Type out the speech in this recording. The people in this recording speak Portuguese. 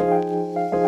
Música